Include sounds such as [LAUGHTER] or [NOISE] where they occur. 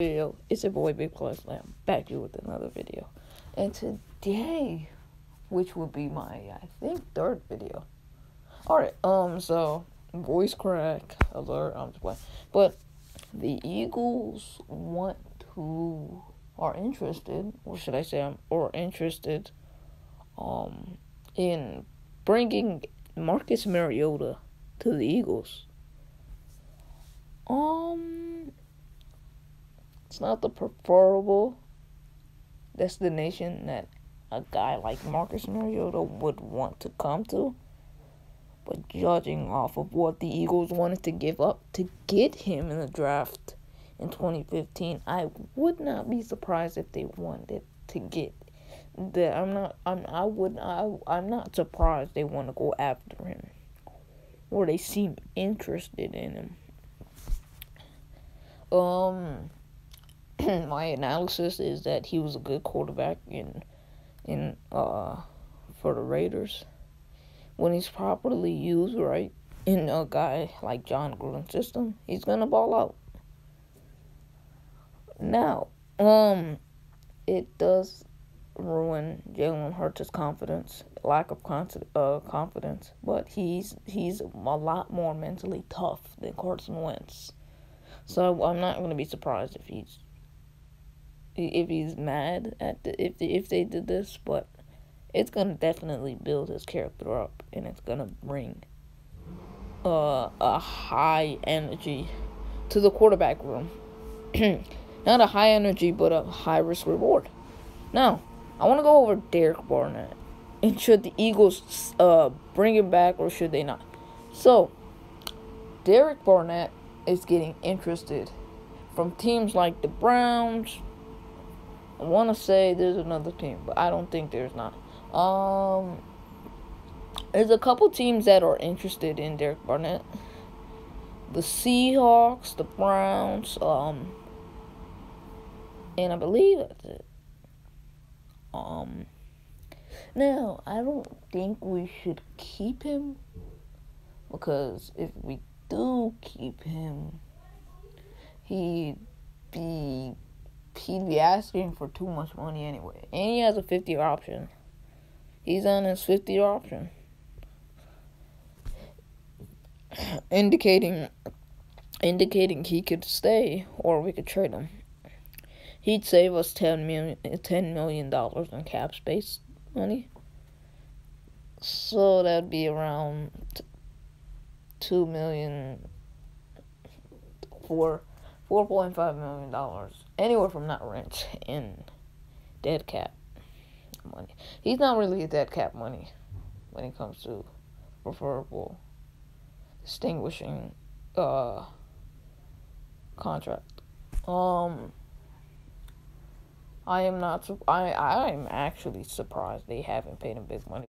video. It's your boy Big Plus Lamb back here with another video. And today, which will be my I think third video. Alright, um so voice crack alert, I'm just playing. But the Eagles want to are interested, or should I say I'm or interested um in bringing Marcus Mariota to the Eagles. Um it's not the preferable destination that a guy like Marcus Mariota would want to come to. But judging off of what the Eagles wanted to give up to get him in the draft in 2015, I would not be surprised if they wanted to get that. I'm not. I'm. I would. I. I'm not surprised they want to go after him, or they seem interested in him. Um, [CLEARS THROAT] my analysis is that he was a good quarterback in in uh for the Raiders when he's properly used right in a guy like Jon Gruden's system, he's gonna ball out. Now, um, it does ruin Jalen Hurts' confidence, lack of con- uh, confidence, but he's he's a lot more mentally tough than Carson Wentz. So I'm not gonna be surprised if he's if he's mad at the, if the, if they did this, but it's gonna definitely build his character up, and it's gonna bring uh, a high energy to the quarterback room. [CLEARS THROAT] Not a high energy, but a high risk reward. Now, I want to go over Derek Barnett, and should the Eagles uh bring him back or should they not? So, Derek Barnett is getting interested from teams like the Browns, I want to say there's another team, but I don't think there's not. Um, there's a couple teams that are interested in Derek Barnett. The Seahawks, the Browns, um, and I believe that's it. Um, now I don't think we should keep him because if we do keep him, he'd be he'd be asking for too much money anyway. And he has a 50 year option. He's on his 50 year option. [SIGHS] indicating indicating he could stay or we could trade him. He'd save us 10 million, $10 million in cap space money. So that'd be around 2 million for 4.5 million dollars anywhere from that range in dead cap money. He's not really a dead cap money when it comes to preferable distinguishing uh contract. Um I am not I I am actually surprised they haven't paid him big money.